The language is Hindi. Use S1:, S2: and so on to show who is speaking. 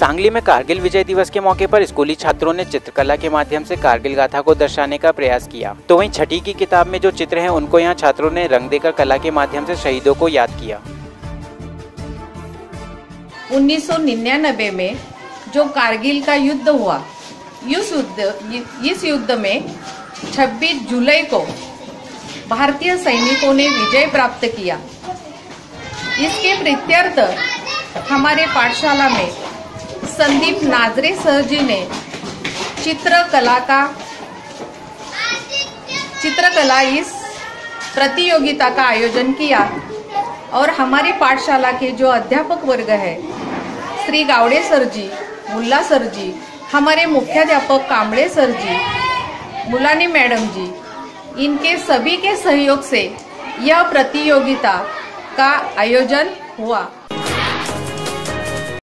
S1: सांगली में कारगिल विजय दिवस के मौके पर स्कूली छात्रों ने चित्रकला के माध्यम से कारगिल गाथा को दर्शाने का प्रयास किया। तो वहीं छठी की किताब में जो चित्र हैं, उनको यहाँ छात्रों ने रंग देकर कला के माध्यम से शहीदों को याद किया।
S2: 1999 में जो कारगिल का युद्ध हुआ, इस युद्ध इस युद्ध में 26 जुलाई को भारतीय सैनिकों ने विजय प्राप्त किया। इसके प्रत्यर्थ हमारे पाठशाला में संदीप नाजरे सर जी ने चित्रकला का चित्रकला इस प्रतियोगिता का आयोजन किया। और हमारी पाठशाला के जो अध्यापक वर्ग है, श्री गावड़े सर जी, मुल्ला सर जी, हमारे मुख्याध्यापक कामड़े सर जी, मुलानी मैडम जी, इनके सभी के सहयोग से यह प्रतियोगिता का आयोजन हुआ।